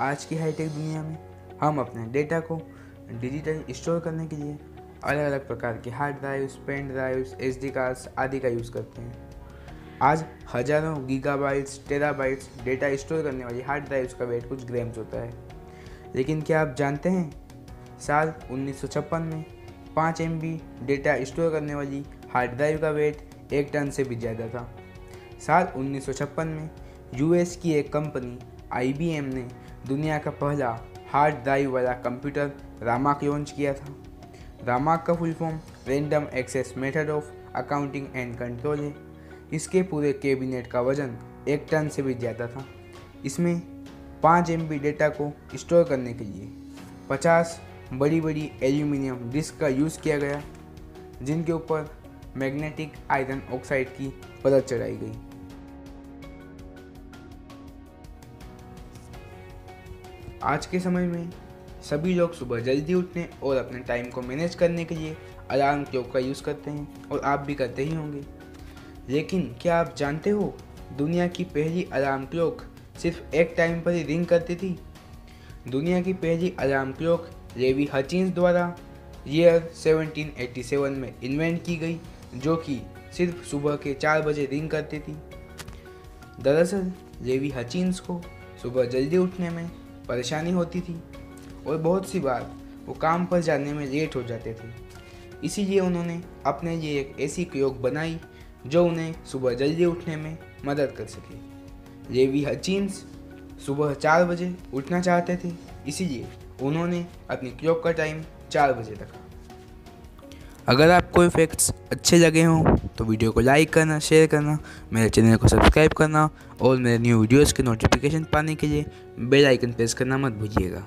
आज की हाईटेक दुनिया में हम अपने डेटा को डिजिटल स्टोर करने के लिए अलग अलग प्रकार के hard drives pen drives H D cards आदि का यूज़ करते हैं। आज हज़ारों गीगाबाइट्स टेराबाइट्स डेटा स्टोर करने वाली हार्ड ड्राइव्स का वेट कुछ ग्राम्स होता है। लेकिन क्या आप जानते हैं, साल उन्नीस सौ छप्पन में पाँच एम डेटा स्टोर करने वाली हार्ड ड्राइव का वेट एक टन से भी ज़्यादा था। साल उन्नीस सौ छप्पन में यूएस की एक कंपनी आईबीएम ने दुनिया का पहला हार्ड ड्राइव वाला कंप्यूटर रामाक लॉन्च किया था। रामाक का full form random access method of accounting and control है। इसके पूरे कैबिनेट का वज़न एक टन से भी ज़्यादा था। इसमें पाँच एम डेटा को स्टोर करने के लिए पचास बड़ी बड़ी एल्यूमिनियम डिस्क का यूज़ किया गया, जिनके ऊपर मैग्नेटिक आयरन ऑक्साइड की परत चढ़ाई गई। आज के समय में सभी लोग सुबह जल्दी उठने और अपने टाइम को मैनेज करने के लिए अलार्म क्लॉक का यूज़ करते हैं और आप भी करते ही होंगे। लेकिन क्या आप जानते हो, दुनिया की पहली अलार्म क्लॉक सिर्फ़ एक टाइम पर ही रिंग करती थी? दुनिया की पहली अलार्म क्लॉक लेवी हचिन्स द्वारा ईयर 1787 में इन्वेंट की गई, जो कि सिर्फ़ सुबह के चार बजे रिंग करती थी। दरअसल लेवी हचिन्स को सुबह जल्दी उठने में परेशानी होती थी और बहुत सी बार वो काम पर जाने में लेट हो जाते थे। इसीलिए उन्होंने अपने लिए एक ऐसी योग बनाई जो उन्हें सुबह जल्दी उठने में मदद कर सके। लेवी हचिन्स सुबह चार बजे उठना चाहते थे, इसीलिए उन्होंने अपनी क्योग का टाइम चार बजे रखा। अगर आपको इफेक्ट्स अच्छे लगे हों तो वीडियो को लाइक करना शेयर करना, मेरे चैनल को सब्सक्राइब करना और मेरे न्यू वीडियोस के नोटिफिकेशन पाने के लिए बेल आइकन प्रेस करना मत भूलिएगा।